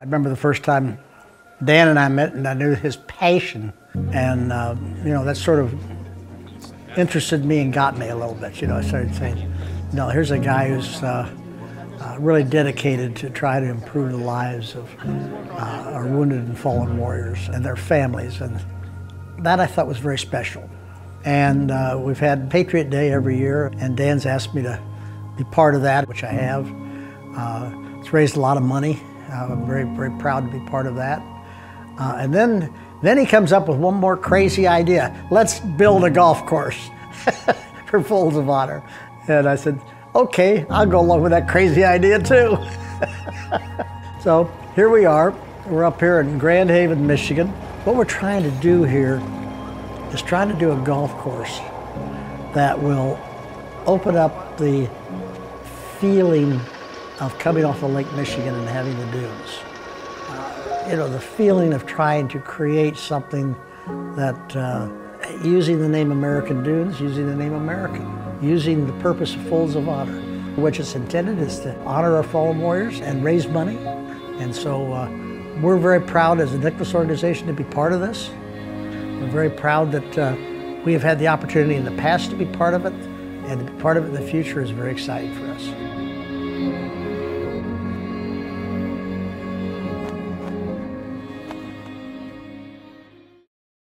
I remember the first time Dan and I met, and I knew his passion, and uh, you know that sort of interested me and got me a little bit. You know, I started saying, "No, here's a guy who's uh, uh, really dedicated to try to improve the lives of uh, our wounded and fallen warriors and their families," and that I thought was very special. And uh, we've had Patriot Day every year, and Dan's asked me to be part of that, which I have. Uh, it's raised a lot of money. I'm very, very proud to be part of that. Uh, and then, then he comes up with one more crazy idea. Let's build a golf course for Folds of Honor. And I said, okay, I'll go along with that crazy idea too. so here we are. We're up here in Grand Haven, Michigan. What we're trying to do here is trying to do a golf course that will open up the feeling of coming off of Lake Michigan and having the dunes. Uh, you know, the feeling of trying to create something that, uh, using the name American Dunes, using the name American, using the purpose of Folds of Honor, which is intended is to honor our fallen warriors and raise money. And so uh, we're very proud as a Nicklaus organization to be part of this. We're very proud that uh, we have had the opportunity in the past to be part of it, and to be part of it in the future is very exciting for us.